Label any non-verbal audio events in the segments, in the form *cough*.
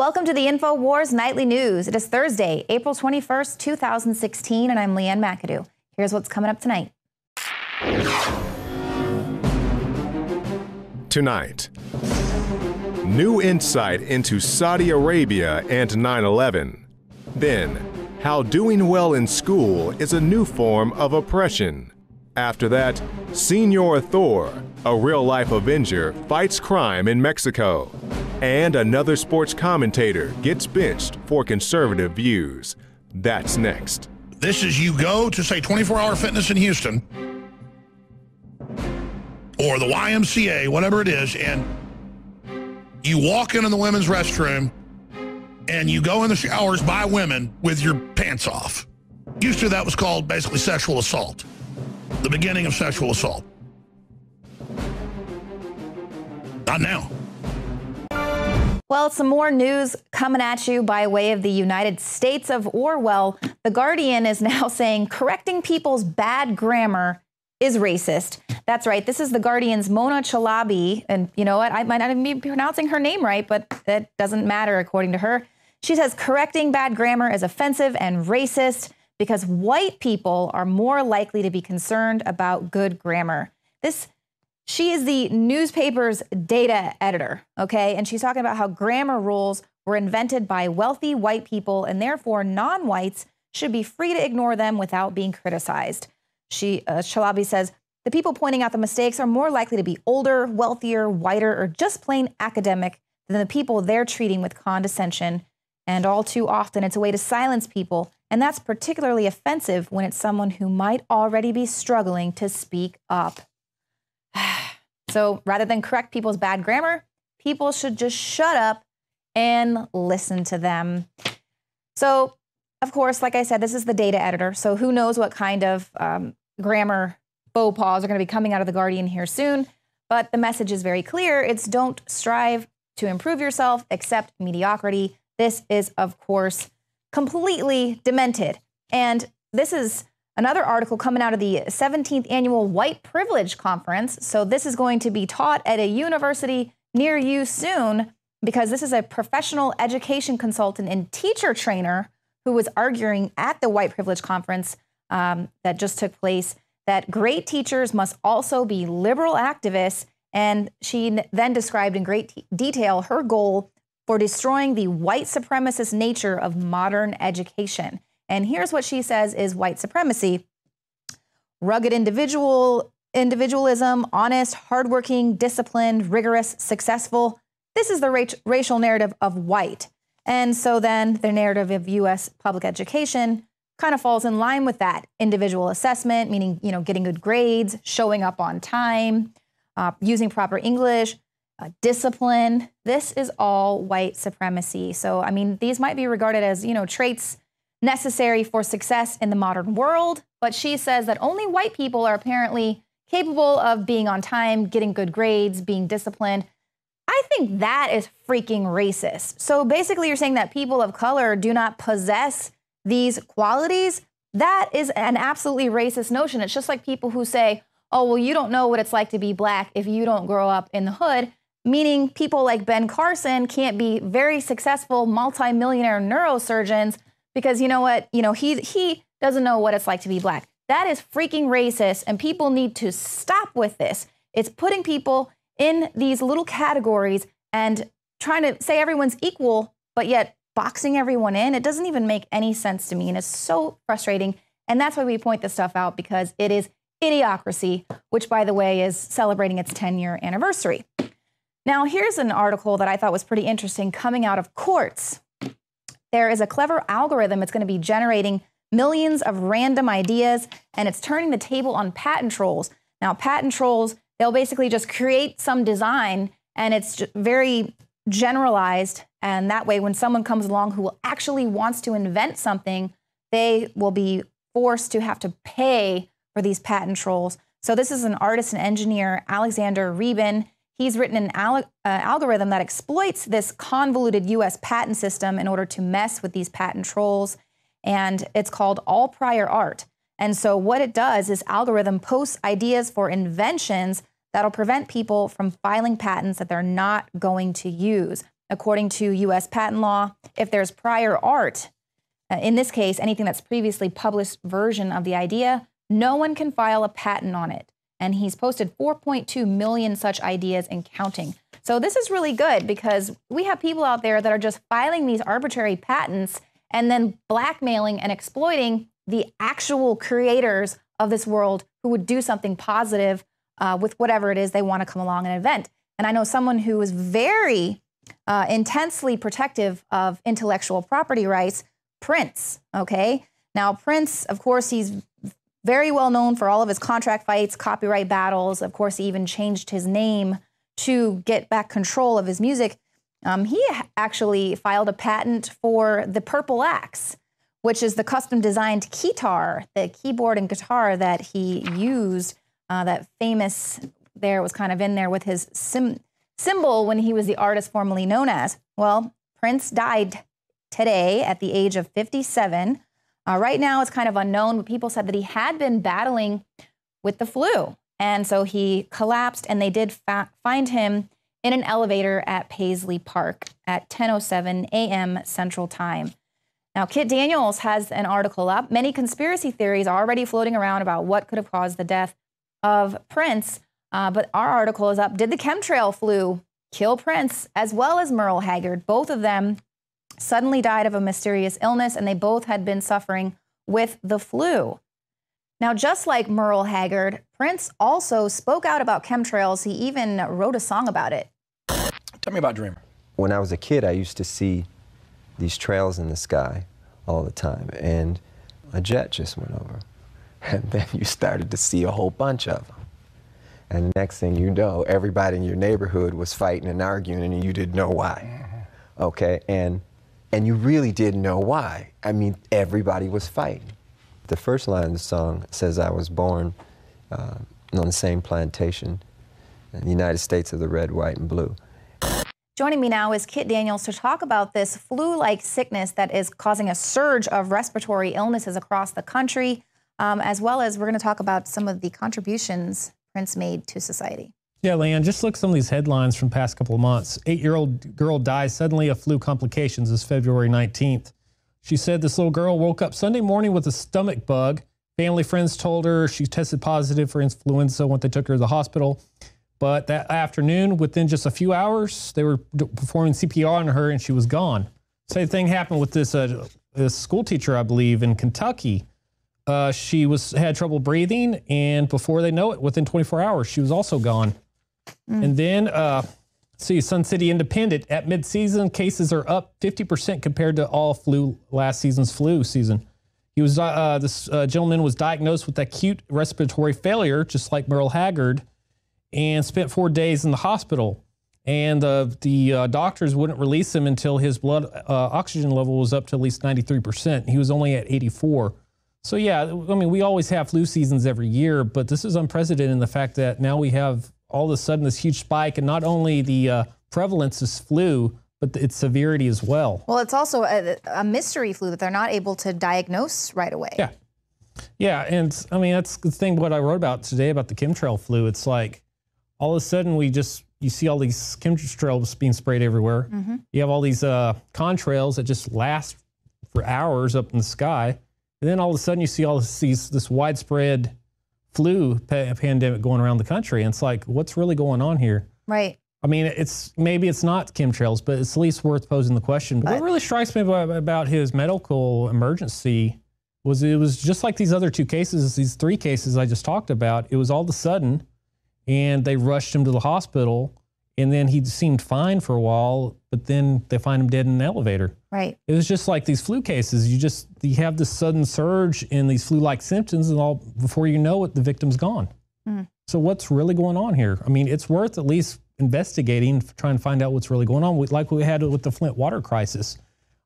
Welcome to the InfoWars Nightly News. It is Thursday, April 21st, 2016, and I'm Leanne McAdoo. Here's what's coming up tonight. Tonight, new insight into Saudi Arabia and 9 11. Then, how doing well in school is a new form of oppression. After that, Senor Thor, a real life Avenger, fights crime in Mexico. And another sports commentator gets benched for conservative views. That's next. This is you go to, say, 24 Hour Fitness in Houston or the YMCA, whatever it is, and you walk into the women's restroom and you go in the showers by women with your pants off. Used to that was called basically sexual assault, the beginning of sexual assault. Not now. Well, some more news coming at you by way of the United States of Orwell. The Guardian is *laughs* now saying correcting people's bad grammar is racist. That's right. This is the Guardian's Mona Chalabi. And you know what? I might not even be pronouncing her name right, but that doesn't matter according to her. She says correcting bad grammar is offensive and racist because white people are more likely to be concerned about good grammar. This she is the newspaper's data editor, okay? And she's talking about how grammar rules were invented by wealthy white people and therefore non-whites should be free to ignore them without being criticized. She uh, Chalabi says the people pointing out the mistakes are more likely to be older, wealthier, whiter, or just plain academic than the people they're treating with condescension. And all too often, it's a way to silence people. And that's particularly offensive when it's someone who might already be struggling to speak up. *sighs* so rather than correct people's bad grammar, people should just shut up and listen to them. So, of course, like I said, this is the data editor. So who knows what kind of um, grammar faux pas are going to be coming out of the Guardian here soon. But the message is very clear. It's don't strive to improve yourself, accept mediocrity. This is, of course, completely demented. And this is another article coming out of the 17th annual White Privilege Conference. So this is going to be taught at a university near you soon because this is a professional education consultant and teacher trainer who was arguing at the White Privilege Conference um, that just took place that great teachers must also be liberal activists. And she then described in great detail her goal for destroying the white supremacist nature of modern education. And here's what she says is white supremacy rugged individual individualism, honest, hardworking, disciplined, rigorous, successful. This is the ra- racial narrative of white. And so then the narrative of US public education kind of falls in line with that individual assessment, meaning, you know, getting good grades, showing up on time, uh, using proper English, uh, discipline. This is all white supremacy. So, I mean, these might be regarded as, you know, traits necessary for success in the modern world, but she says that only white people are apparently capable of being on time, getting good grades, being disciplined. I think that is freaking racist. So basically, you're saying that people of color do not possess these qualities. That is an absolutely racist notion. It's just like people who say, oh, well, you don't know what it's like to be black if you don't grow up in the hood, meaning people like Ben Carson can't be very successful multimillionaire neurosurgeons because you know what? You know, he he doesn't know what it's like to be black. That is freaking racist and people need to stop with this. It's putting people in these little categories and trying to say everyone's equal, but yet boxing everyone in. It doesn't even make any sense to me and it's so frustrating. And that's why we point this stuff out because it is Idiocracy, which, by the way, is celebrating its 10 year anniversary. Now, here's an article that I thought was pretty interesting coming out of Quartz. There is a clever algorithm, it's going to be generating millions of random ideas, and it's turning the table on patent trolls. Now, patent trolls, they'll basically just create some design, and it's very generalized. And that way, when someone comes along who actually wants to invent something, they will be forced to have to pay for these patent trolls. So this is an artist and engineer, Alexander Reben. He's written an al- uh, algorithm that exploits this convoluted US patent system in order to mess with these patent trolls. And it's called All Prior Art. And so what it does is algorithm posts ideas for inventions that'll prevent people from filing patents that they're not going to use. according to U.S. patent law. If there's prior art, uh, in this case, anything that's previously published version of the idea, no one can file a patent on it. And he's posted 4.2 million such ideas and counting. So this is really good because we have people out there that are just filing these arbitrary patents and then blackmailing and exploiting the actual creators of this world who would do something positive uh, with whatever it is they want to come along an event. And I know someone who is very uh, intensely protective of intellectual property rights, Prince. Okay. Now, Prince, of course, he's very well known for all of his contract fights, copyright battles. Of course, he even changed his name to get back control of his music. Um, he actually filed a patent for the Purple Axe, which is the custom designed keytar, the keyboard and guitar that he used, uh, that famous there was kind of in there with his sim- symbol when he was the artist formerly known as. Well, Prince died today at the age of 57. Uh, right now, it's kind of unknown, but people said that he had been battling with the flu. And so he collapsed, and they did fa- find him in an elevator at Paisley Park at 10:07 a.m. Central Time. Now, Kit Daniels has an article up. Many conspiracy theories are already floating around about what could have caused the death of Prince. Uh, but our article is up. Did the chemtrail flu kill Prince as well as Merle Haggard? Both of them suddenly died of a mysterious illness, and they both had been suffering with the flu. Now, just like Merle Haggard, Prince also spoke out about chemtrails. He even wrote a song about it. Tell me about Dreamer. When I was a kid, I used to see these trails in the sky all the time, and a jet just went over. *laughs* And then you started to see a whole bunch of them. And next thing you know, everybody in your neighborhood was fighting and arguing, and you didn't know why. Mm-hmm. Okay? And, and you really didn't know why. I mean, everybody was fighting. The first line of the song says, I was born uh, on the same plantation in the United States of the red, white, and blue. Joining me now is Kit Daniels to talk about this flu like sickness that is causing a surge of respiratory illnesses across the country, um, as well as we're going to talk about some of the contributions Prince made to society. Yeah, Leanne, just look some of these headlines from past couple of months. Eight-year-old girl dies suddenly of flu complications this February 19th. She said this little girl woke up Sunday morning with a stomach bug. Family friends told her she tested positive for influenza when they took her to the hospital. But that afternoon, within just a few hours, they were performing CPR on her and she was gone. Same thing happened with this, uh, this school teacher, I believe, in Kentucky. Uh, she was had trouble breathing, and before they know it, within 24 hours, she was also gone. Mm. And then, uh, see, Sun City Independent at midseason cases are up 50% compared to all flu last season's flu season. He was uh, uh this uh, gentleman was diagnosed with acute respiratory failure, just like Merle Haggard, and spent four days in the hospital. And uh, the uh, doctors wouldn't release him until his blood uh, oxygen level was up to at least 93%. He was only at 84. So yeah, I mean, we always have flu seasons every year, but this is unprecedented in the fact that now we have all of a sudden this huge spike, and not only the uh, prevalence is flu, but its severity as well. Well, it's also a, a, mystery flu that they're not able to diagnose right away. Yeah, yeah, and I mean that's the thing. What I wrote about today about the chemtrail flu, it's like all of a sudden we just you see all these chemtrails being sprayed everywhere. Mm-hmm. You have all these uh, contrails that just last for hours up in the sky and then all of a sudden, you see all this, these, this widespread flu pa- pandemic going around the country. And it's like, what's really going on here? Right. I mean, it's maybe it's not chemtrails, but it's at least worth posing the question. But what really strikes me about, about his medical emergency was it was just like these other two cases, these three cases I just talked about. It was all of a sudden, and they rushed him to the hospital and then he seemed fine for a while, but then they find him dead in an elevator. Right. It was just like these flu cases. You just you have this sudden surge in these flu-like symptoms, and all before you know it, the victim's gone. Mm. So what's really going on here? I mean, it's worth at least investigating, trying to find out what's really going on. Like we had with the Flint water crisis.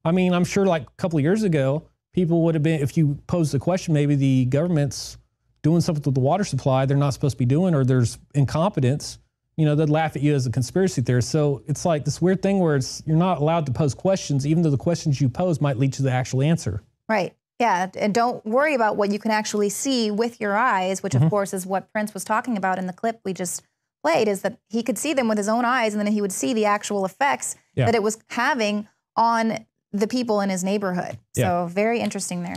I mean, I'm sure like a couple of years ago, people would have been if you posed the question, maybe the government's doing something with the water supply they're not supposed to be doing, or there's incompetence you know, they'd laugh at you as a conspiracy theorist. So it's like this weird thing where it's you're not allowed to pose questions, even though the questions you pose might lead to the actual answer. Right. Yeah. And don't worry about what you can actually see with your eyes, which mm-hmm. of course is what Prince was talking about in the clip we just played is that he could see them with his own eyes, and then he would see the actual effects Yeah. that it was having on the people in his neighborhood. So very interesting there.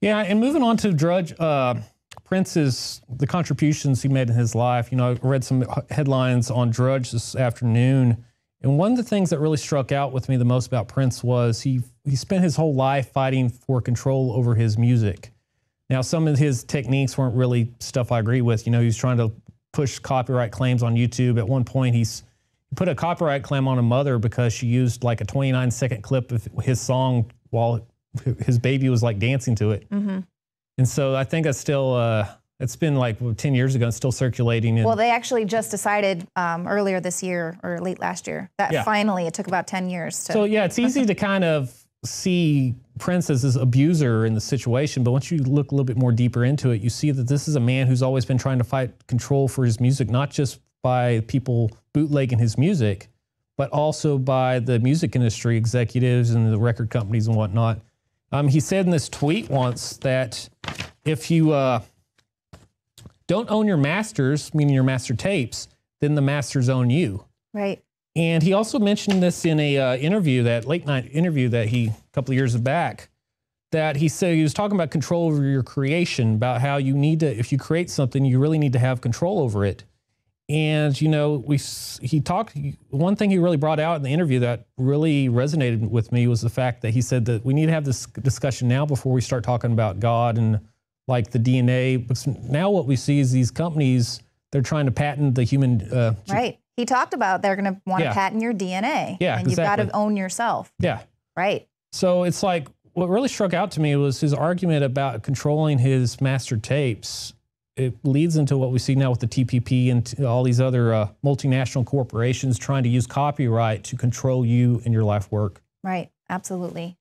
Yeah, and moving on to Drudge, uh, Prince's the contributions he made in his life. You know, I read some headlines on Drudge this afternoon, and one of the things that really struck out with me the most about Prince was he he spent his whole life fighting for control over his music. Now, some of his techniques weren't really stuff I agree with. You know, he was trying to push copyright claims on YouTube. At one point, he's he put a copyright claim on a mother because she used like a 29 second clip of his song while his baby was like dancing to it. Mm-hmm. And so I think that's still, uh, it's been like 10 years ago, it's still circulating. And Well, they actually just decided um, earlier this year or late last year that Yeah. finally it took about 10 years to. so, yeah, it's easy *laughs* to kind of see Prince as this abuser in the situation. But once you look a little bit more deeper into it, you see that this is a man who's always been trying to fight control for his music, not just by people bootlegging his music, but also by the music industry executives and the record companies and whatnot. Um, he said in this tweet once that if you uh, don't own your masters, meaning your master tapes, then the masters own you. right. And he also mentioned this in a uh, interview, that late night interview that he a couple of years back, that he said he was talking about control over your creation, about how you need to, if you create something, you really need to have control over it. And you know, we he talked. One thing he really brought out in the interview that really resonated with me was the fact that he said that we need to have this discussion now before we start talking about God and like the DNA. Because now what we see is these companies they're trying to patent the human uh, Right. He talked about they're going to want to Yeah. patent your DNA. Yeah, And you've got to own yourself. yeah Right. So it's like what really struck out to me was his argument about controlling his master tapes. It leads into what we see now with the TPP and t- all these other uh, multinational corporations trying to use copyright to control you and your life work. Right. Absolutely.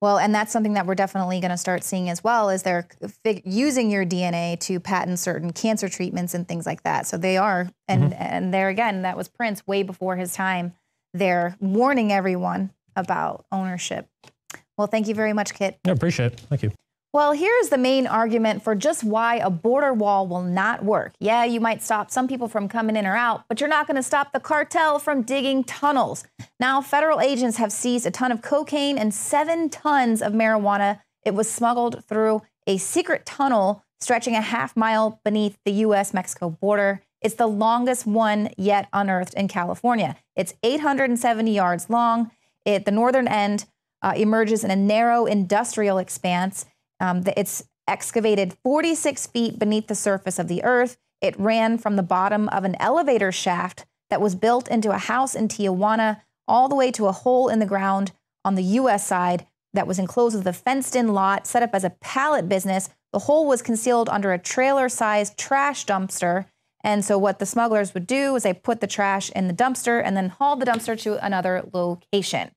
Well, and that's something that we're definitely going to start seeing as well is they're fig- using your DNA to patent certain cancer treatments and things like that. So they are, and and there again, that was Prince way before his time. They're warning everyone about ownership. Well, thank you very much, Kit. I appreciate it. Thank you. Well, here's the main argument for just why a border wall will not work. Yeah, you might stop some people from coming in or out, but you're not going to stop the cartel from digging tunnels. Now, federal agents have seized a ton of cocaine and seven tons of marijuana. It was smuggled through a secret tunnel stretching a half mile beneath the U.S. Mexico border. It's the longest one yet unearthed in California. It's 870 yards long. At the northern end, uh, emerges in a narrow industrial expanse. Um, it's excavated 46 feet beneath the surface of the earth. It ran from the bottom of an elevator shaft that was built into a house in Tijuana all the way to a hole in the ground on the U.S. side that was enclosed with a fenced in lot set up as a pallet business. The hole was concealed under a trailer sized trash dumpster. And so, what the smugglers would do is they put the trash in the dumpster and then haul the dumpster to another location.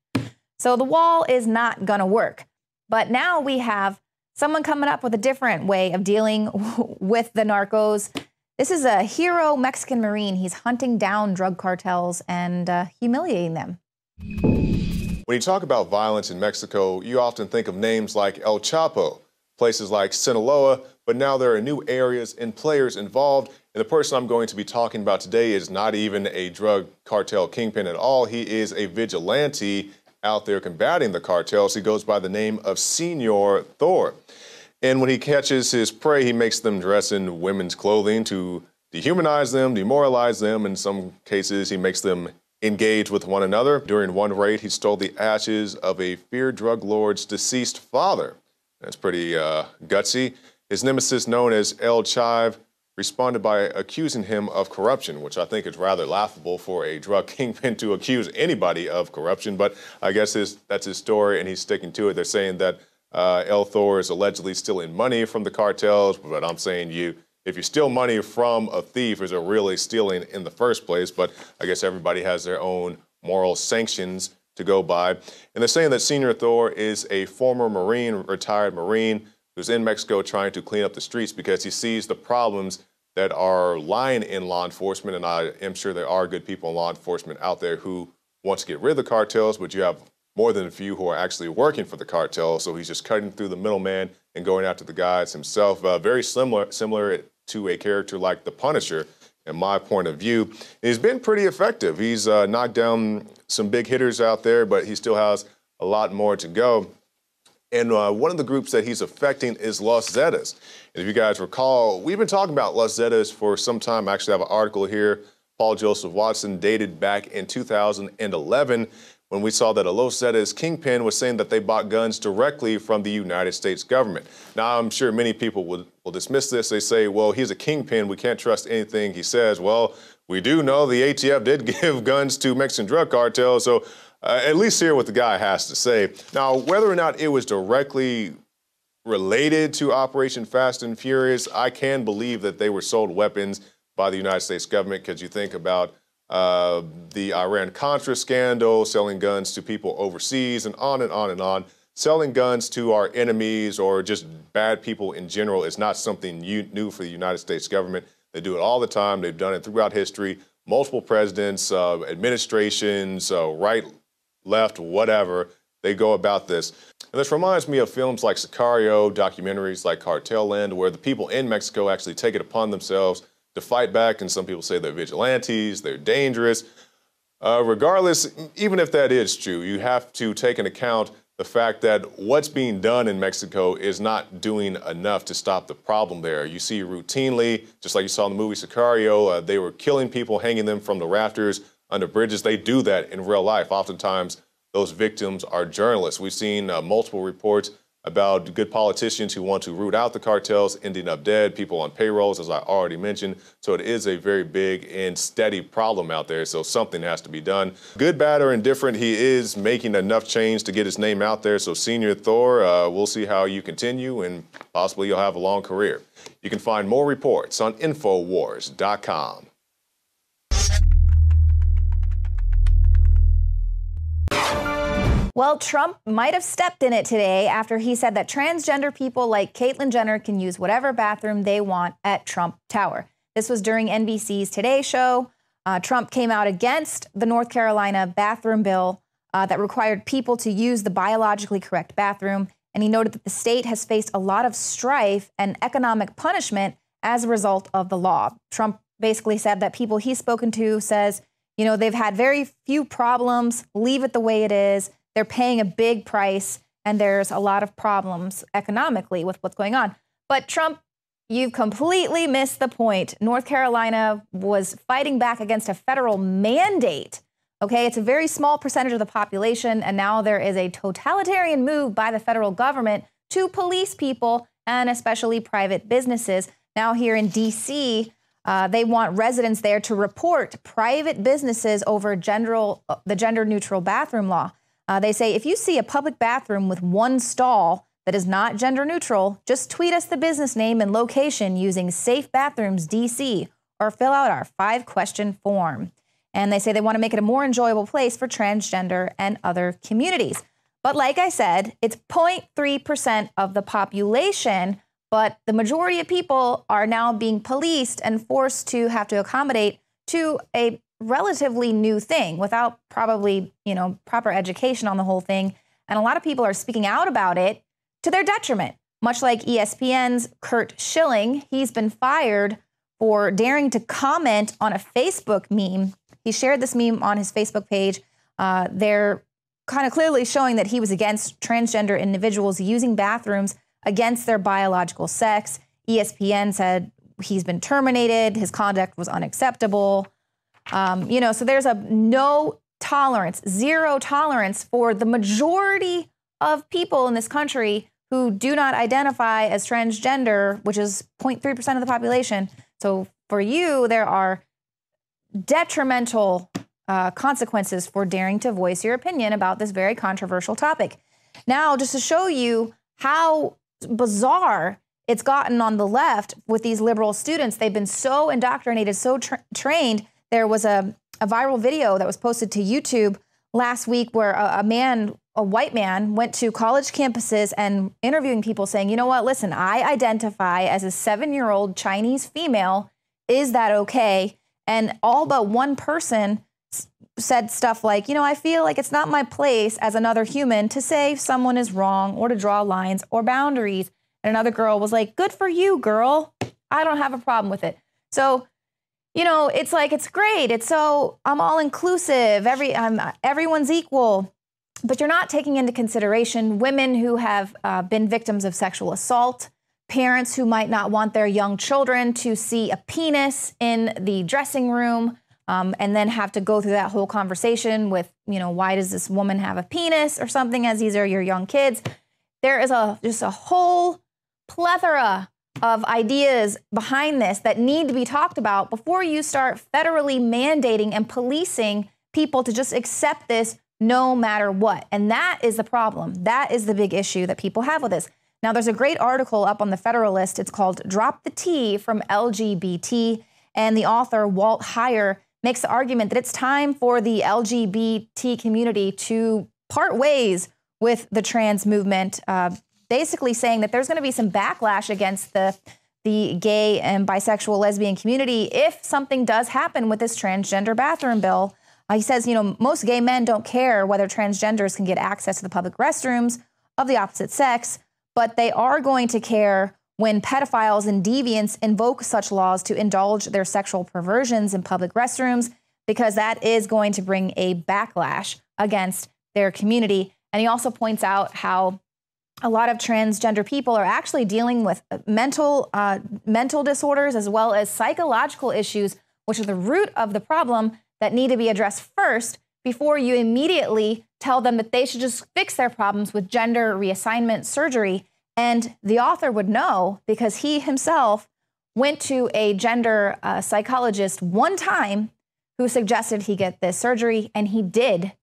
So, the wall is not going to work. But now we have someone coming up with a different way of dealing *laughs* with the narcos. This is a hero Mexican Marine. He's hunting down drug cartels and uh, humiliating them. When you talk about violence in Mexico, you often think of names like El Chapo, places like Sinaloa, but now there are new areas and players involved. And the person I'm going to be talking about today is not even a drug cartel kingpin at all. He is a vigilante out there combating the cartels. He goes by the name of Senor Thor. And when he catches his prey, he makes them dress in women's clothing to dehumanize them, demoralize them. In some cases, he makes them engage with one another. During one raid, he stole the ashes of a feared drug lord's deceased father. That's pretty uh, gutsy. His nemesis, known as El Chive, responded by accusing him of corruption, which I think is rather laughable for a drug *laughs* kingpin to accuse anybody of corruption. But I guess his, that's his story, and he's sticking to it. They're saying that uh, El Thor is allegedly stealing money from the cartels, but I'm saying you, if you steal money from a thief, is it really stealing in the first place? But I guess everybody has their own moral sanctions to go by. And they're saying that Senior Thor is a former Marine, retired Marine, who's in Mexico trying to clean up the streets because he sees the problems that are lying in law enforcement. And I am sure there are good people in law enforcement out there who want to get rid of the cartels, but you have more than a few who are actually working for the cartel. So he's just cutting through the middleman and going after the guys himself. Uh, very similar, similar to a character like the Punisher in my point of view. He's been pretty effective. He's uh, knocked down some big hitters out there, but he still has a lot more to go. And uh, one of the groups that he's affecting is Los Zetas. And if you guys recall, we've been talking about Los Zetas for some time. I actually have an article here, Paul Joseph Watson, dated back in 2011, when we saw that a Los Zetas kingpin was saying that they bought guns directly from the United States government. Now, I'm sure many people will, will dismiss this. They say, well, he's a kingpin. We can't trust anything he says. Well, we do know the ATF did *laughs* give guns to Mexican drug cartels, so uh, at least hear what the guy has to say. Now, whether or not it was directly related to Operation Fast and Furious, I can believe that they were sold weapons by the United States government because you think about uh, the Iran Contra scandal, selling guns to people overseas, and on and on and on. Selling guns to our enemies or just bad people in general is not something new for the United States government. They do it all the time. They've done it throughout history. Multiple presidents, uh, administrations, uh, right, left, whatever, they go about this. And this reminds me of films like Sicario, documentaries like Cartel Land, where the people in Mexico actually take it upon themselves to fight back. And some people say they're vigilantes, they're dangerous. Uh, regardless, even if that is true, you have to take into account the fact that what's being done in Mexico is not doing enough to stop the problem there. You see routinely, just like you saw in the movie Sicario, uh, they were killing people, hanging them from the rafters under bridges. They do that in real life. Oftentimes, those victims are journalists. We've seen uh, multiple reports about good politicians who want to root out the cartels ending up dead, people on payrolls, as I already mentioned. So it is a very big and steady problem out there. So something has to be done. Good, bad, or indifferent, he is making enough change to get his name out there. So, Senior Thor, uh, we'll see how you continue and possibly you'll have a long career. You can find more reports on Infowars.com. Well, Trump might have stepped in it today after he said that transgender people like Caitlyn Jenner can use whatever bathroom they want at Trump Tower. This was during NBC's Today Show. Uh, Trump came out against the North Carolina bathroom bill uh, that required people to use the biologically correct bathroom. And he noted that the state has faced a lot of strife and economic punishment as a result of the law. Trump basically said that people he's spoken to says, you know, they've had very few problems, leave it the way it is. They're paying a big price, and there's a lot of problems economically with what's going on. But Trump, you've completely missed the point. North Carolina was fighting back against a federal mandate. Okay, it's a very small percentage of the population, and now there is a totalitarian move by the federal government to police people and especially private businesses. Now, here in DC, uh, they want residents there to report private businesses over general, uh, the gender neutral bathroom law. Uh, they say if you see a public bathroom with one stall that is not gender neutral, just tweet us the business name and location using Safe Bathrooms DC or fill out our five question form. And they say they want to make it a more enjoyable place for transgender and other communities. But like I said, it's 0.3% of the population, but the majority of people are now being policed and forced to have to accommodate to a relatively new thing without probably, you know, proper education on the whole thing. And a lot of people are speaking out about it to their detriment. Much like ESPN's Curt Schilling, he's been fired for daring to comment on a Facebook meme. He shared this meme on his Facebook page. Uh, they're kind of clearly showing that he was against transgender individuals using bathrooms against their biological sex. ESPN said he's been terminated, his conduct was unacceptable. Um, you know, so there's a no tolerance, zero tolerance for the majority of people in this country who do not identify as transgender, which is 0.3% of the population. So for you, there are detrimental uh, consequences for daring to voice your opinion about this very controversial topic. Now, just to show you how bizarre it's gotten on the left with these liberal students, they've been so indoctrinated, so tra- trained there was a, a viral video that was posted to YouTube last week where a, a man, a white man, went to college campuses and interviewing people saying, you know what, listen, I identify as a seven year old Chinese female. Is that okay? And all but one person said stuff like, you know, I feel like it's not my place as another human to say someone is wrong or to draw lines or boundaries. And another girl was like, good for you, girl. I don't have a problem with it. So you know, it's like it's great. It's so I'm all inclusive. Every I'm everyone's equal, but you're not taking into consideration women who have uh, been victims of sexual assault, parents who might not want their young children to see a penis in the dressing room. Um, and then have to go through that whole conversation with, you know, why does this woman have a penis or something? As these are your young kids, there is a just a whole plethora of ideas behind this that need to be talked about before you start federally mandating and policing people to just accept this no matter what. And that is the problem. That is the big issue that people have with this. Now, there's a great article up on the Federalist. It's called Drop the T from LGBT. And the author, Walt Heyer, makes the argument that it's time for the LGBT community to part ways with the trans movement, uh, basically saying that there's going to be some backlash against the the gay and bisexual lesbian community if something does happen with this transgender bathroom bill. Uh, he says, you know, most gay men don't care whether transgenders can get access to the public restrooms of the opposite sex, but they are going to care when pedophiles and deviants invoke such laws to indulge their sexual perversions in public restrooms, because that is going to bring a backlash against their community. And he also points out how a lot of transgender people are actually dealing with mental uh, mental disorders as well as psychological issues, which are the root of the problem that need to be addressed first before you immediately tell them that they should just fix their problems with gender reassignment surgery and the author would know because he himself went to a gender uh, psychologist one time who suggested he get this surgery, and he did.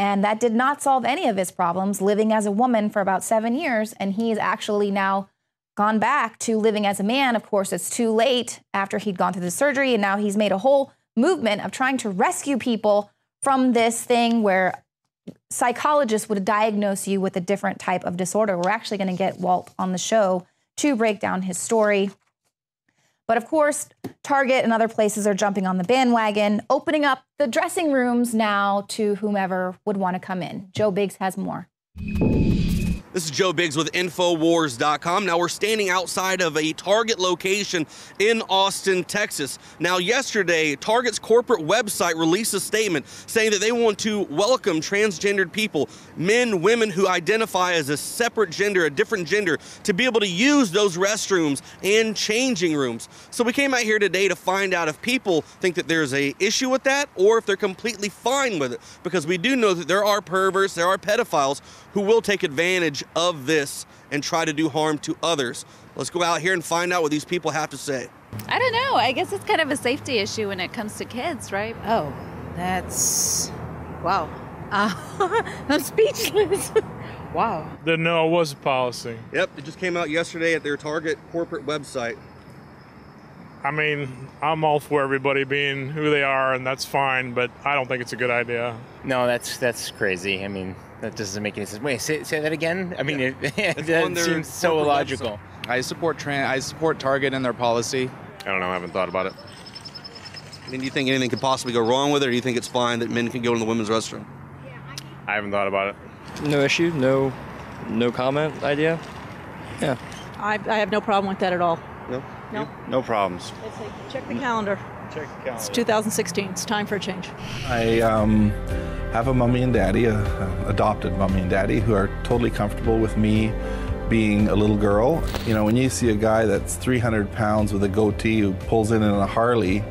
And that did not solve any of his problems living as a woman for about seven years. And he's actually now gone back to living as a man. Of course, it's too late after he'd gone through the surgery. And now he's made a whole movement of trying to rescue people from this thing where psychologists would diagnose you with a different type of disorder. We're actually going to get Walt on the show to break down his story. But of course, Target and other places are jumping on the bandwagon, opening up the dressing rooms now to whomever would want to come in. Joe Biggs has more. This is Joe Biggs with Infowars.com. Now we're standing outside of a Target location in Austin, Texas. Now, yesterday, Target's corporate website released a statement saying that they want to welcome transgendered people, men, women who identify as a separate gender, a different gender, to be able to use those restrooms and changing rooms. So we came out here today to find out if people think that there's a issue with that or if they're completely fine with it. Because we do know that there are perverts, there are pedophiles who will take advantage of this and try to do harm to others. Let's go out here and find out what these people have to say. I don't know. I guess it's kind of a safety issue when it comes to kids, right? Oh, that's wow. Uh, *laughs* I'm speechless. *laughs* wow. Then no, it was a policy. Yep, it just came out yesterday at their Target corporate website. I mean, I'm all for everybody being who they are, and that's fine. But I don't think it's a good idea. No, that's that's crazy. I mean, that doesn't make any sense. Wait, say, say that again. I mean, yeah. it, *laughs* that seems so illogical. I support tran- I support Target and their policy. I don't know. I haven't thought about it. I mean, do you think anything could possibly go wrong with it, or do you think it's fine that men can go in the women's restroom? I haven't thought about it. No issue. No, no comment. Idea. Yeah. I, I have no problem with that at all. No. No. No problems. check the calendar. Check the calendar. It's 2016. It's time for a change. I um, have a mommy and daddy, a, a adopted mommy and daddy, who are totally comfortable with me being a little girl. You know, when you see a guy that's 300 pounds with a goatee who pulls in in a Harley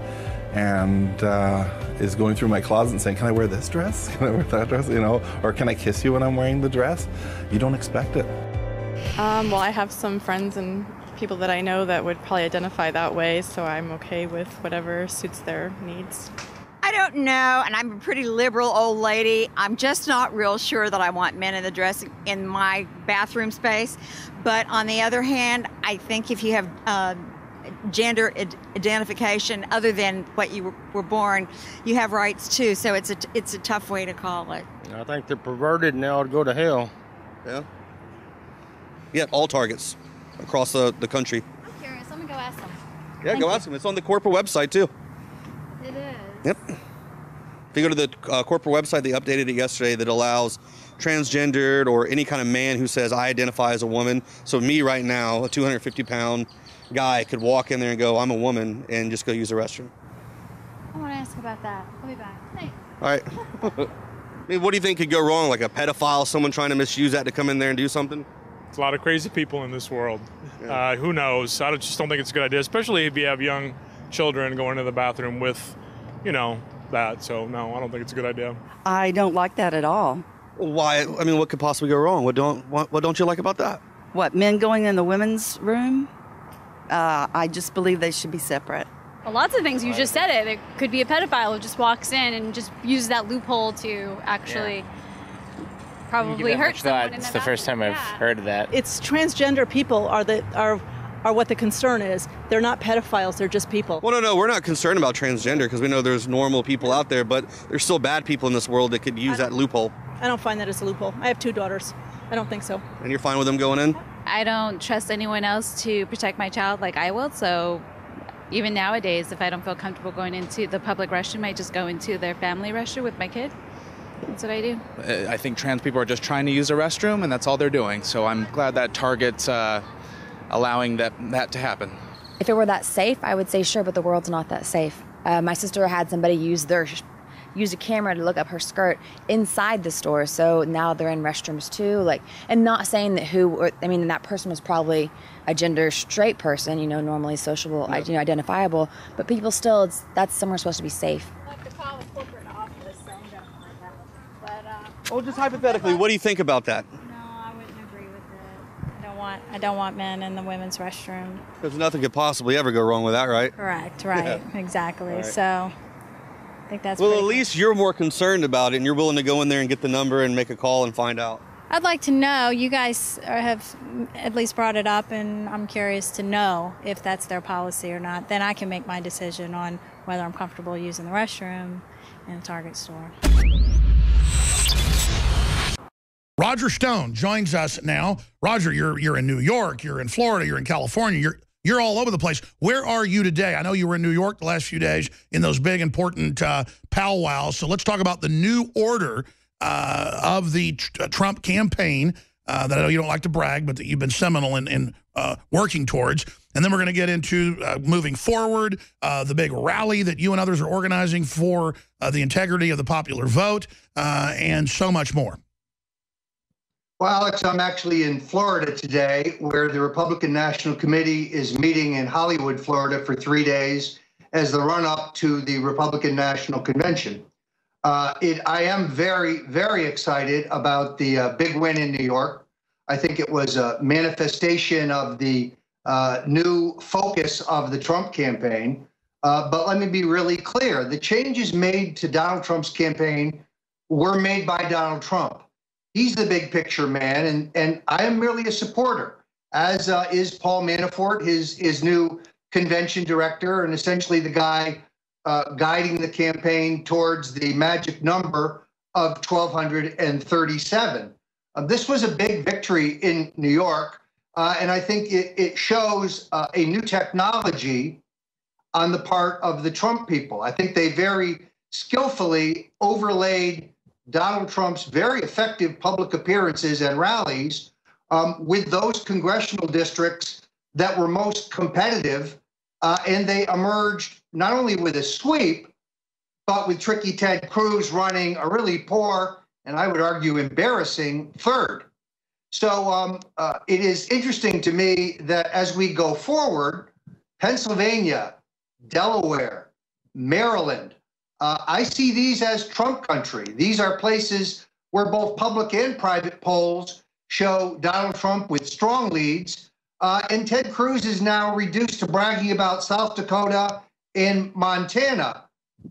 and uh, is going through my closet and saying, Can I wear this dress? *laughs* Can I wear that dress? You know, or can I kiss you when I'm wearing the dress? You don't expect it. Um, well, I have some friends and people that I know that would probably identify that way, so I'm okay with whatever suits their needs. I don't know, and I'm a pretty liberal old lady. I'm just not real sure that I want men in the dressing in my bathroom space. But on the other hand, I think if you have uh, gender identification other than what you were born, you have rights too. So it's a it's a tough way to call it. I think they're perverted and they ought to go to hell. Yeah. Yeah, all targets across the, the country. I'm curious. I'm gonna go ask them. Yeah, Thank go you. ask them. It's on the corporate website too. It is. Yep. If you go to the uh, corporate website, they updated it yesterday that allows transgendered or any kind of man who says I identify as a woman. So me right now, a 250 pound guy, could walk in there and go, I'm a woman, and just go use the restroom. I want to ask about that. I'll be back. Thanks. All right. *laughs* I mean, what do you think could go wrong? Like a pedophile, someone trying to misuse that to come in there and do something? It's a lot of crazy people in this world. Uh, who knows? I just don't think it's a good idea, especially if you have young children going to the bathroom with, you know, that. So no, I don't think it's a good idea. I don't like that at all. Why? I mean, what could possibly go wrong? What don't what, what don't you like about that? What, men going in the women's room? Uh, I just believe they should be separate. Well, lots of things. You just said it. It could be a pedophile who just walks in and just uses that loophole to actually probably hurt someone. in It's the the first time I've heard of that. It's transgender people are the are are what the concern is. They're not pedophiles. They're just people. Well, no, no, we're not concerned about transgender because we know there's normal people out there, but there's still bad people in this world that could use that loophole. I don't find that as a loophole. I have two daughters. I don't think so. And you're fine with them going in? I don't trust anyone else to protect my child like I will. So even nowadays, if I don't feel comfortable going into the public restroom, I just go into their family restroom with my kid. That's what I do. Uh, I think trans people are just trying to use a restroom, and that's all they're doing. So I'm glad that Target's uh, allowing that that to happen. If it were that safe, I would say sure, but the world's not that safe. Uh, my sister had somebody use their use a camera to look up her skirt inside the store, so now they're in restrooms too. Like, and not saying that who, or, I mean, that person was probably a gender straight person, you know, normally sociable, you know, identifiable, but people still, it's that's somewhere supposed to be safe. Oh, just hypothetically, what do you think about that? No, I don't want I don't want men in the women's restroom. Because nothing could possibly ever go wrong with that, right? Correct. Right. Yeah. Exactly. Right. So I think that's well, at least you're more concerned about it and you're willing to go in there and get the number and make a call and find out. I'd like to know. You guys have at least brought it up, and I'm curious to know if that's their policy or not. Then I can make my decision on whether I'm comfortable using the restroom in a Target store. Roger Stone joins us now. Roger, you're you're in New York, you're in Florida, you're in California, you're you're all over the place. Where are you today? I know you were in New York the last few days in those big important uh, powwows. So let's talk about the new order uh, of the tr- Trump campaign uh, that I know you don't like to brag, but that you've been seminal in, in uh, working towards. And then we're going to get into uh, moving forward, uh, the big rally that you and others are organizing for uh, the integrity of the popular vote, uh, and so much more. Well, Alex, I'm actually in Florida today, where the Republican National Committee is meeting in Hollywood, Florida for three days as the run up to the Republican National Convention. Uh, it, I am very, very excited about the uh, big win in New York. I think it was a manifestation of the uh, new focus of the Trump campaign. Uh, but let me be really clear the changes made to Donald Trump's campaign were made by Donald Trump. He's the big picture man, and, and I am merely a supporter, as uh, is Paul Manafort, his, his new convention director, and essentially the guy uh, guiding the campaign towards the magic number of 1,237. Uh, this was a big victory in New York, uh, and I think it, it shows uh, a new technology on the part of the Trump people. I think they very skillfully overlaid Donald Trump's very effective public appearances and rallies um, with those congressional districts that were most competitive. Uh, and they emerged not only with a sweep, but with tricky Ted Cruz running a really poor and I would argue embarrassing third. So um, uh, it is interesting to me that as we go forward, Pennsylvania, Delaware, Maryland, uh, I see these as Trump country. These are places where both public and private polls show Donald Trump with strong leads. Uh, and Ted Cruz is now reduced to bragging about South Dakota and Montana.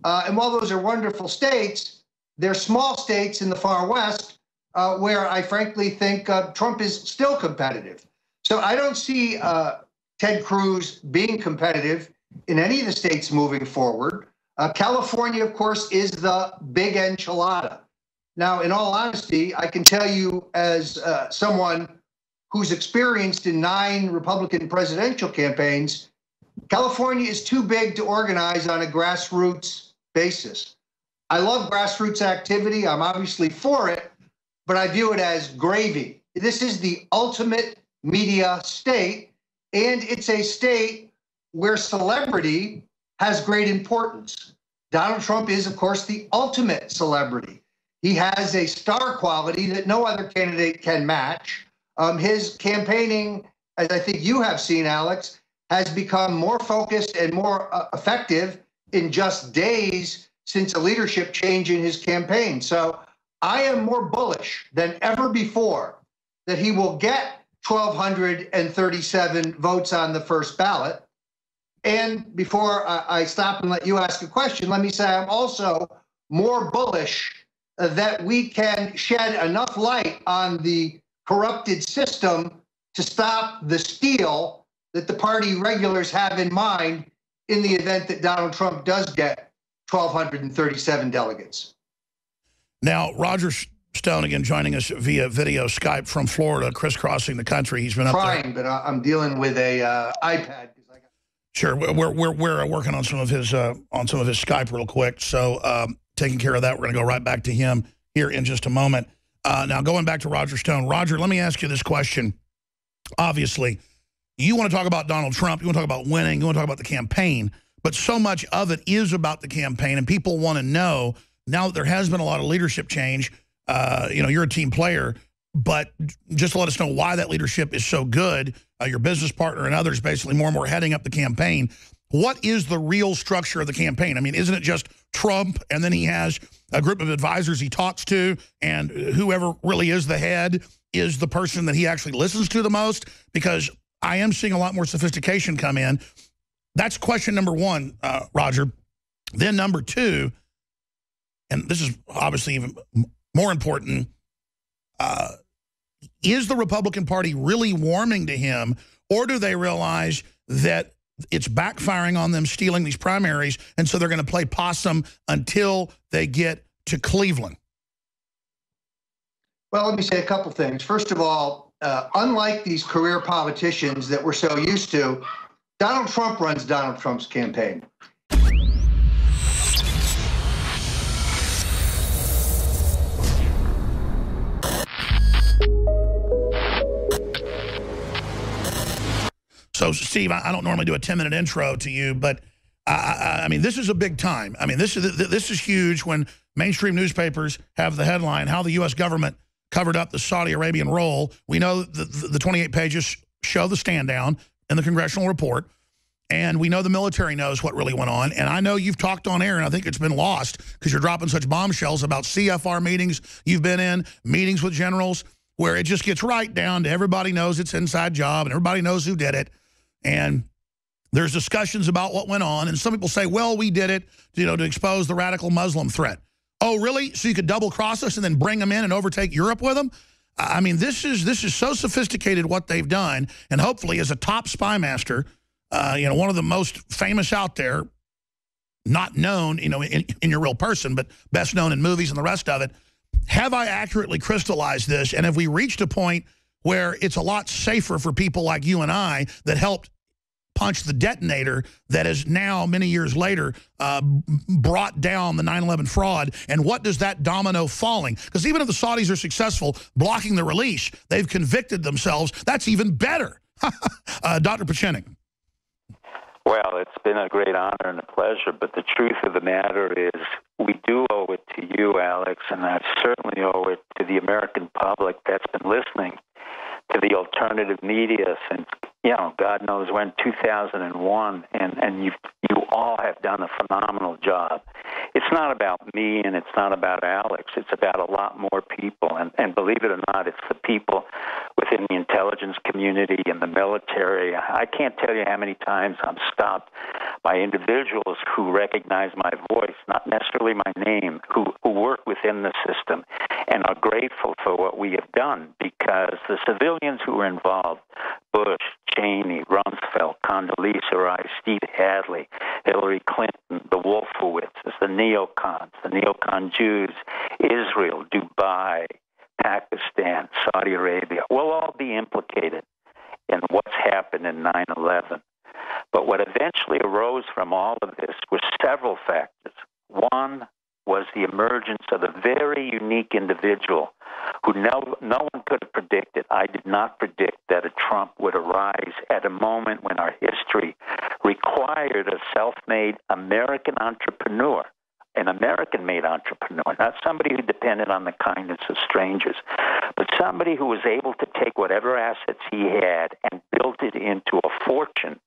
Uh, and while those are wonderful states, they're small states in the far west uh, where I frankly think uh, Trump is still competitive. So I don't see uh, Ted Cruz being competitive in any of the states moving forward. Uh, California, of course, is the big enchilada. Now, in all honesty, I can tell you as uh, someone who's experienced in nine Republican presidential campaigns, California is too big to organize on a grassroots basis. I love grassroots activity. I'm obviously for it, but I view it as gravy. This is the ultimate media state, and it's a state where celebrity has great importance. Donald Trump is, of course, the ultimate celebrity. He has a star quality that no other candidate can match. Um, his campaigning, as I think you have seen, Alex, has become more focused and more uh, effective in just days since a leadership change in his campaign. So I am more bullish than ever before that he will get 1,237 votes on the first ballot. And before I stop and let you ask a question, let me say I'm also more bullish that we can shed enough light on the corrupted system to stop the steal that the party regulars have in mind in the event that Donald Trump does get 1,237 delegates. Now, Roger Stone again joining us via video Skype from Florida, crisscrossing the country. He's been up trying, there. but I'm dealing with a uh, iPad. Sure, we're we're we're working on some of his uh, on some of his Skype real quick. So um, taking care of that, we're going to go right back to him here in just a moment. Uh, now going back to Roger Stone, Roger, let me ask you this question. Obviously, you want to talk about Donald Trump, you want to talk about winning, you want to talk about the campaign, but so much of it is about the campaign, and people want to know now that there has been a lot of leadership change. Uh, you know, you're a team player, but just let us know why that leadership is so good. Uh, your business partner and others basically more and more heading up the campaign. What is the real structure of the campaign? I mean, isn't it just Trump and then he has a group of advisors he talks to and whoever really is the head is the person that he actually listens to the most? Because I am seeing a lot more sophistication come in. That's question number one, uh, Roger. Then number two, and this is obviously even more important, uh, is the Republican Party really warming to him, or do they realize that it's backfiring on them stealing these primaries, and so they're going to play possum until they get to Cleveland? Well, let me say a couple things. First of all, uh, unlike these career politicians that we're so used to, Donald Trump runs Donald Trump's campaign. So, Steve, I don't normally do a 10-minute intro to you, but I, I, mean, this is a big time. I mean, this is this is huge when mainstream newspapers have the headline, how the U.S. government covered up the Saudi Arabian role. We know the, the 28 pages show the stand down in the congressional report. And we know the military knows what really went on. And I know you've talked on air, and I think it's been lost because you're dropping such bombshells about CFR meetings you've been in, meetings with generals, where it just gets right down to everybody knows it's inside job and everybody knows who did it. And there's discussions about what went on. And some people say, well, we did it you know, to expose the radical Muslim threat. Oh, really? So you could double cross us and then bring them in and overtake Europe with them? I mean, this is this is so sophisticated what they've done. And hopefully as a top spy master, uh, you know, one of the most famous out there, not known, you know, in, in your real person, but best known in movies and the rest of it, have I accurately crystallized this? And have we reached a point where it's a lot safer for people like you and I that helped punch the detonator that is now, many years later, uh, brought down the 9-11 fraud. And what does that domino falling? Because even if the Saudis are successful blocking the release, they've convicted themselves. That's even better. *laughs* uh, Dr. Pieczenik. Well, it's been a great honor and a pleasure, but the truth of the matter is we do owe it to you, Alex, and I certainly owe it to the American public that's been listening to the alternative media since you oh, know God knows when 2001, and and you you all have done a phenomenal job. It's not about me and it's not about Alex. It's about a lot more people, and and believe it or not, it's the people within the intelligence community and the military. I can't tell you how many times I'm stopped by individuals who recognize my voice, not necessarily my name, who who work within the system and are grateful for what we have done because the civilians who were involved, Bush, Cheney, Rumsfeld, Condoleezza Rice, Steve Hadley, Hillary Clinton, the Wolfowitzes, the neocons, the neocon Jews, Israel, Dubai, Pakistan, Saudi Arabia will all be implicated in what's happened in 9 11. But what eventually arose from all of this were several factors. One, was the emergence of a very unique individual who no, no one could have predicted. I did not predict that a Trump would arise at a moment when our history required a self made American entrepreneur an American made entrepreneur, not somebody who depended on the kindness of strangers, but somebody who was able to take whatever assets he had and built it into a fortune,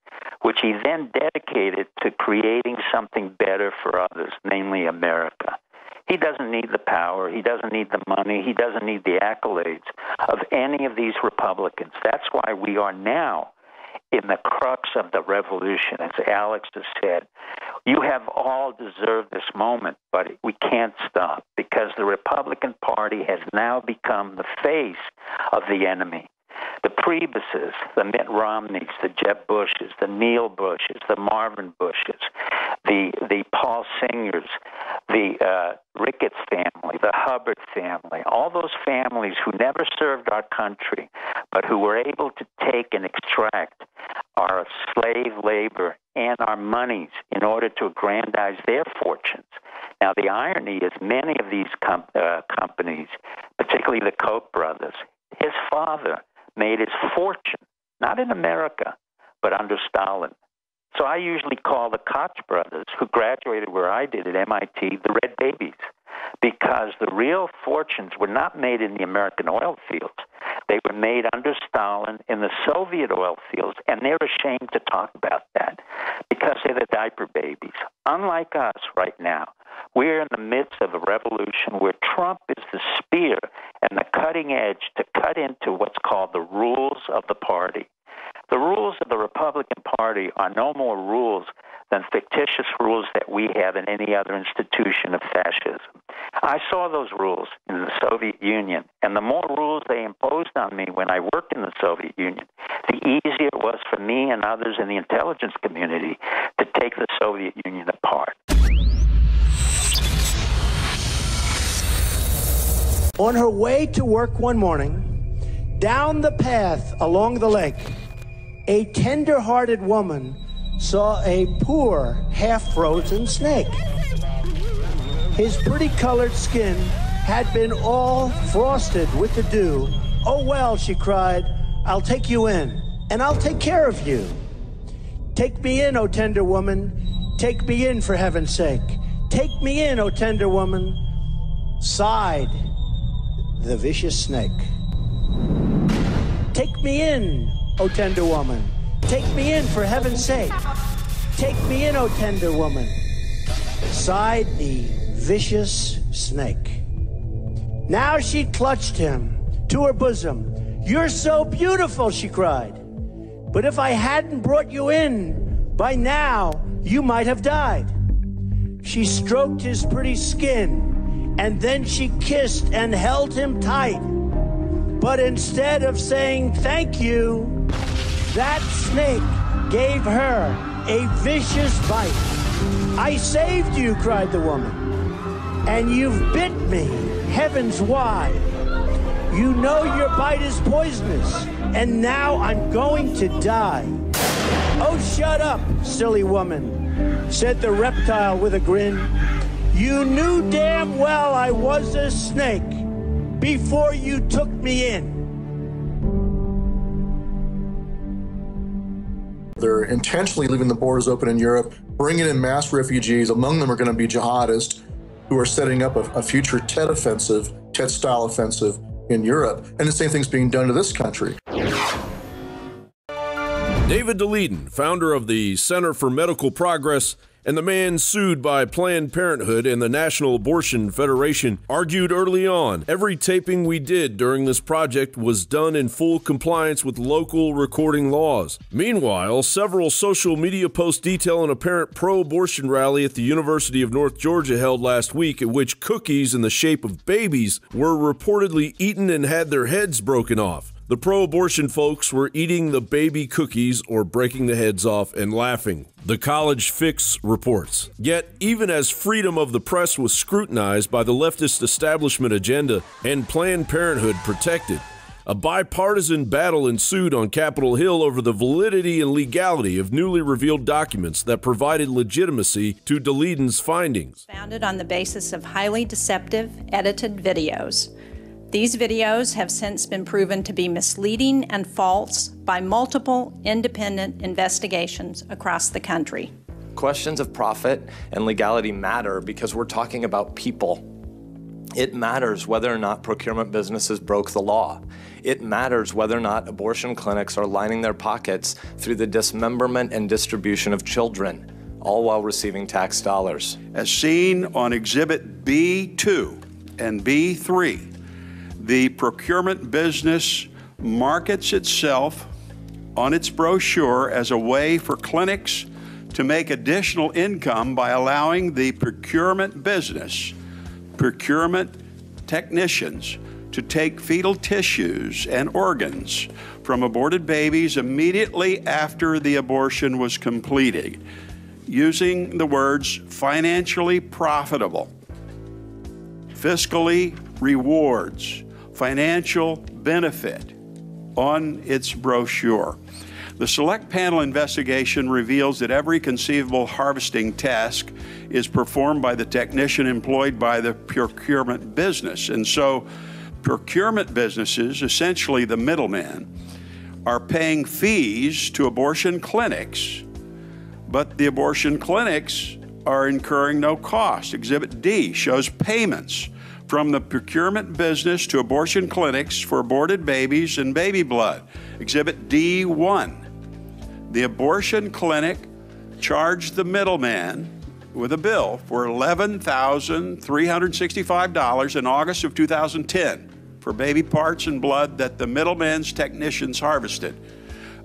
which he then dedicated to creating something better for others, namely America. He doesn't need the power. He doesn't need the money. He doesn't need the accolades of any of these Republicans. That's why we are now in the crux of the revolution. As Alex has said, you have all deserved this moment, but we can't stop because the Republican Party has now become the face of the enemy. The Priebus's, the Mitt Romneys, the Jeb Bushes, the Neil Bushes, the Marvin Bushes, the the Paul Singers, the uh, Ricketts family, the Hubbard family, all those families who never served our country, but who were able to take and extract our slave labor and our monies in order to aggrandize their fortunes. Now, the irony is many of these com- uh, companies, particularly the Koch brothers, his father made his fortune, not in America, but under Stalin. So I usually call the Koch brothers, who graduated where I did at MIT, the red babies, because the real fortunes were not made in the American oil fields. They were made under Stalin in the Soviet oil fields, and they're ashamed to talk about that because they're the diaper babies. Unlike us right now, we're in the midst of a revolution where Trump is the spear and the cutting edge to cut into what's called the rules of the party. The rules of the Republican Party are no more rules than fictitious rules that we have in any other institution of fascism. I saw those rules in the Soviet Union, and the more rules they imposed on me when I worked in the Soviet Union, the easier it was for me and others in the intelligence community to take the Soviet Union apart. On her way to work one morning, down the path along the lake, a tender hearted woman saw a poor, half frozen snake. His pretty colored skin had been all frosted with the dew. Oh, well, she cried, I'll take you in, and I'll take care of you. Take me in, O tender woman. Take me in, for heaven's sake. Take me in, O tender woman. Sighed the vicious snake. Take me in, O tender woman. Take me in for heaven's sake. Take me in, O tender woman. Sighed the vicious snake. Now she clutched him to her bosom. You're so beautiful, she cried. But if I hadn't brought you in, by now you might have died. She stroked his pretty skin and then she kissed and held him tight. But instead of saying thank you, that snake gave her a vicious bite. I saved you, cried the woman, and you've bit me, heavens why. You know your bite is poisonous, and now I'm going to die. Oh, shut up, silly woman, said the reptile with a grin. You knew damn well I was a snake before you took me in. They're intentionally leaving the borders open in Europe, bringing in mass refugees. Among them are going to be jihadists who are setting up a, a future Tet offensive, Tet style offensive in Europe. And the same thing's being done to this country. David Daleiden, founder of the Center for Medical Progress, and the man sued by Planned Parenthood and the National Abortion Federation argued early on every taping we did during this project was done in full compliance with local recording laws. Meanwhile, several social media posts detail an apparent pro abortion rally at the University of North Georgia held last week, at which cookies in the shape of babies were reportedly eaten and had their heads broken off. The pro abortion folks were eating the baby cookies or breaking the heads off and laughing. The College Fix reports. Yet, even as freedom of the press was scrutinized by the leftist establishment agenda and Planned Parenthood protected, a bipartisan battle ensued on Capitol Hill over the validity and legality of newly revealed documents that provided legitimacy to Daleiden's findings. Founded on the basis of highly deceptive, edited videos these videos have since been proven to be misleading and false by multiple independent investigations across the country. questions of profit and legality matter because we're talking about people. It matters whether or not procurement businesses broke the law. It matters whether or not abortion clinics are lining their pockets through the dismemberment and distribution of children, all while receiving tax dollars. As seen on Exhibit B2 and B3, the procurement business markets itself on its brochure as a way for clinics to make additional income by allowing the procurement business, procurement technicians, to take fetal tissues and organs from aborted babies immediately after the abortion was completed, using the words financially profitable, fiscally rewards, financial benefit on its brochure. The select panel investigation reveals that every conceivable harvesting task is performed by the technician employed by the procurement business. And so, procurement businesses, essentially the middleman, are paying fees to abortion clinics, but the abortion clinics are incurring no cost. Exhibit D shows payments from the procurement business to abortion clinics for aborted babies and baby blood. Exhibit D1. The abortion clinic charged the middleman with a bill for $11,365 in August of 2010 for baby parts and blood that the middleman's technicians harvested.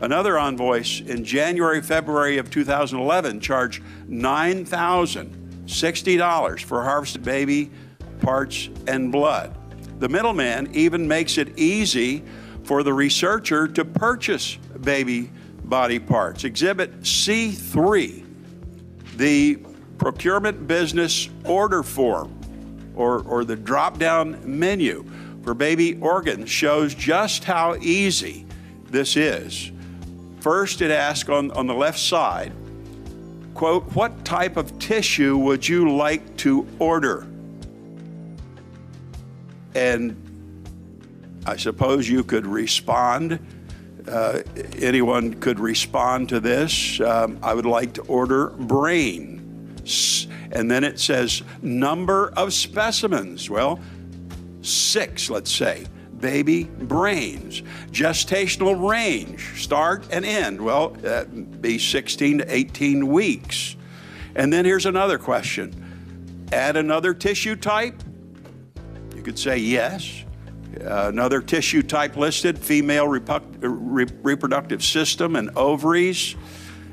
Another envoice in January, February of 2011 charged $9,060 for harvested baby parts and blood. The middleman even makes it easy for the researcher to purchase baby body parts. Exhibit C3, the procurement business order form or, or the drop down menu for baby organs shows just how easy this is. First, it asks on, on the left side, quote, what type of tissue would you like to order? And I suppose you could respond. Uh, anyone could respond to this. Um, I would like to order brain. And then it says number of specimens. Well, six, let's say. Baby brains. Gestational range, start and end. Well, that be 16 to 18 weeks. And then here's another question add another tissue type could say yes. Uh, another tissue type listed female repu- re- reproductive system and ovaries.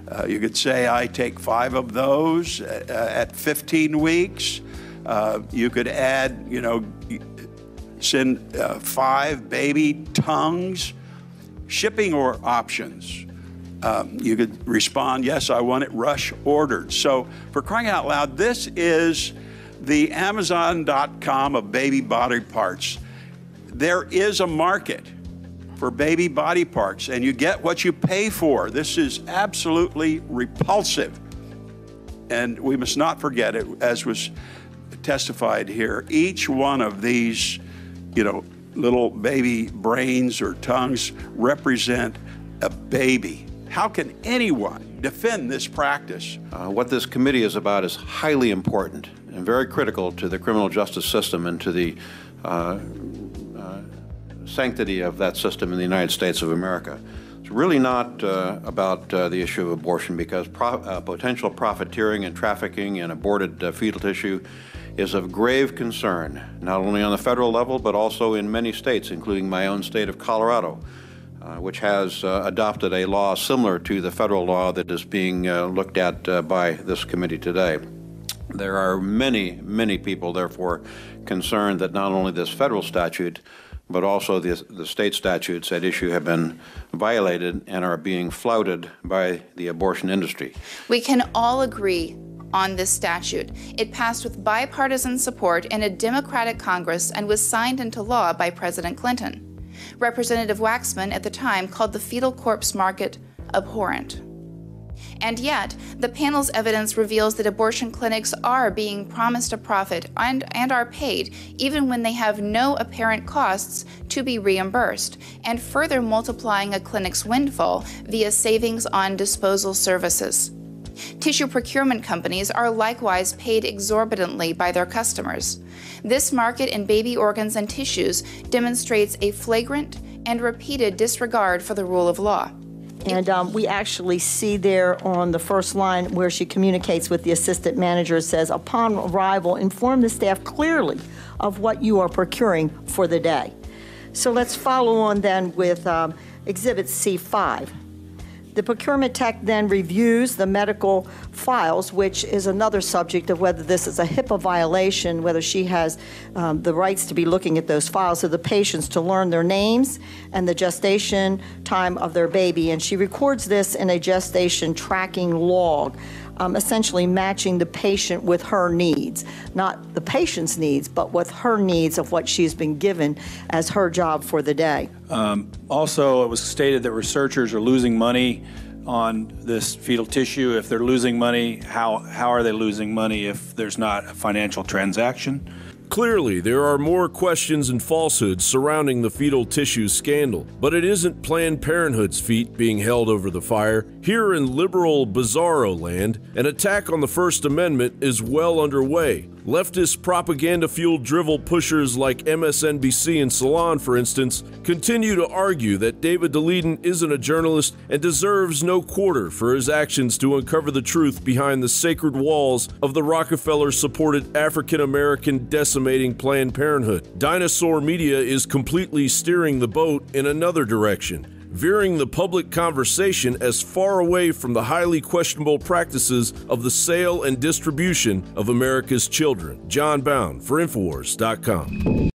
Uh, you could say I take five of those at, uh, at 15 weeks. Uh, you could add, you know, send uh, five baby tongues. Shipping or options. Um, you could respond, yes, I want it rush ordered. So, for crying out loud, this is the Amazon.com of baby body parts. There is a market for baby body parts, and you get what you pay for. This is absolutely repulsive. And we must not forget it, as was testified here. Each one of these, you know, little baby brains or tongues represent a baby. How can anyone defend this practice? Uh, what this committee is about is highly important and very critical to the criminal justice system and to the uh, uh, sanctity of that system in the United States of America. It's really not uh, about uh, the issue of abortion because pro- uh, potential profiteering and trafficking in aborted uh, fetal tissue is of grave concern, not only on the federal level, but also in many states, including my own state of Colorado. Uh, which has uh, adopted a law similar to the federal law that is being uh, looked at by this committee today. There are many, many people, therefore, concerned that not only this federal statute, but also the, the state statutes at issue have been violated and are being flouted by the abortion industry. We can all agree on this statute. It passed with bipartisan support in a Democratic Congress and was signed into law by President Clinton. Representative Waxman at the time called the fetal corpse market abhorrent. And yet, the panel's evidence reveals that abortion clinics are being promised a profit and, and are paid, even when they have no apparent costs to be reimbursed, and further multiplying a clinic's windfall via savings on disposal services. Tissue procurement companies are likewise paid exorbitantly by their customers. This market in baby organs and tissues demonstrates a flagrant and repeated disregard for the rule of law. And um, we actually see there on the first line where she communicates with the assistant manager, says, upon arrival, inform the staff clearly of what you are procuring for the day. So let's follow on then with um, Exhibit C5. The procurement tech then reviews the medical files, which is another subject of whether this is a HIPAA violation, whether she has um, the rights to be looking at those files of the patients to learn their names and the gestation time of their baby. And she records this in a gestation tracking log. Um, essentially matching the patient with her needs, not the patient's needs, but with her needs of what she's been given as her job for the day. Um, also, it was stated that researchers are losing money on this fetal tissue. If they're losing money, how, how are they losing money if there's not a financial transaction? Clearly, there are more questions and falsehoods surrounding the fetal tissue scandal, but it isn't Planned Parenthood's feet being held over the fire. Here in liberal bizarro land, an attack on the First Amendment is well underway. Leftist propaganda fueled drivel pushers like MSNBC and Salon, for instance, continue to argue that David Daleiden isn't a journalist and deserves no quarter for his actions to uncover the truth behind the sacred walls of the Rockefeller supported African American decimating Planned Parenthood. Dinosaur Media is completely steering the boat in another direction veering the public conversation as far away from the highly questionable practices of the sale and distribution of America's children. Jon Bowne for Infowars.com.